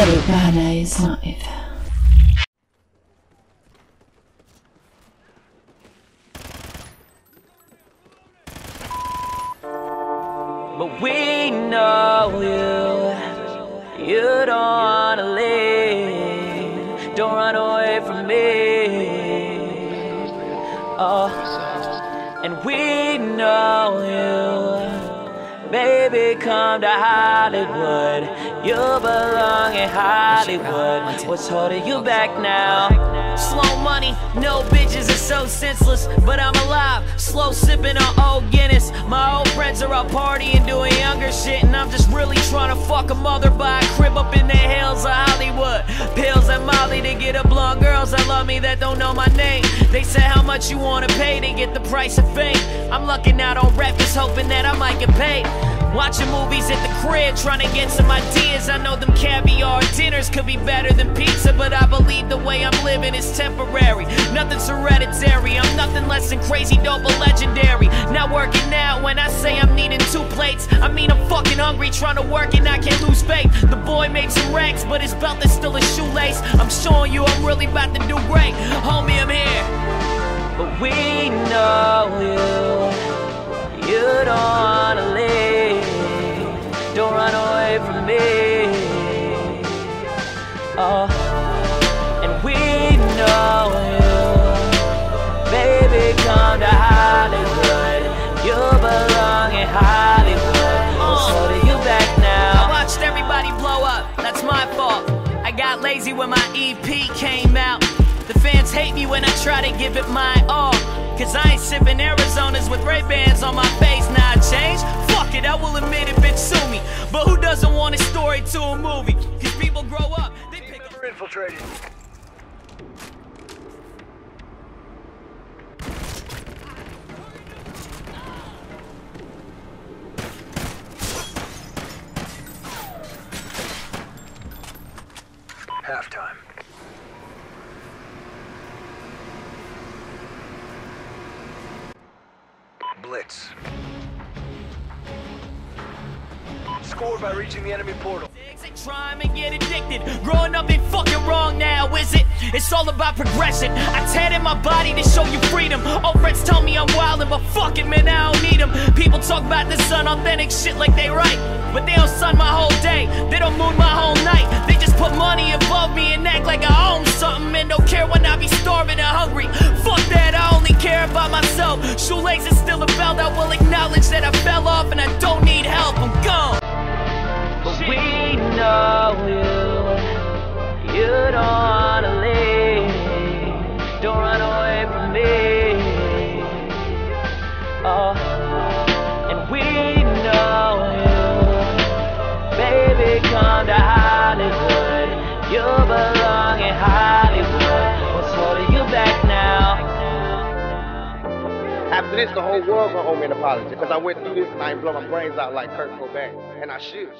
Live. But we know you, you don't wanna leave. Don't run away from me. Oh, and we know you, baby. Come to Hollywood. You belong in Hollywood. What's holding you back now? Slow money, no bitches is so senseless. But I'm alive, slow sipping on old Guinness. My old friends are out partying, doing younger shit. And I'm just really trying to fuck a mother by a crib up in the hills of Hollywood. Pills and Molly to get a blonde girls that love me that don't know my name. They say how much you wanna pay to get the price of fame. I'm lucking out on rappers, hoping that I might get paid. Watching movies at the crib, trying to get some ideas. I know them caviar dinners could be better than pizza, but I believe the way I'm living is temporary. Nothing's hereditary. I'm nothing less than crazy, dope, but legendary. Not working out when I say I'm needing two plates. I mean, I'm fucking hungry, trying to work and I can't lose faith. The boy made some racks, but his belt is still a shoelace. I'm showing you I'm really about to do great. Don't run away from me. Oh, and we know you. Baby, come to Hollywood. You belong in Hollywood. What's holding you back now? I watched everybody blow up. That's my fault. I got lazy when my EP came out. The fans hate me when I try to give it my all. Cause I ain't sipping Arizonas with Ray Bans on my face. Now I change? Fuck it, I will admit it, bitch, sue me. But who doesn't want a story to a movie? Cause people grow up, they pick up. infiltrated. Halftime. Blitz. Scored by reaching the enemy portal. They and get addicted. Growing up ain't fucking wrong now, is it? It's all about progression. I tatted my body to show you freedom. Old friends tell me I'm wildin', but you. Don't wanna. Don't run away from me. Oh, and we know you. Baby, come back now? After this, the whole world gonna owe me an apology because I went through this and I ain't blow my brains out like Kurt Cobain, and I should.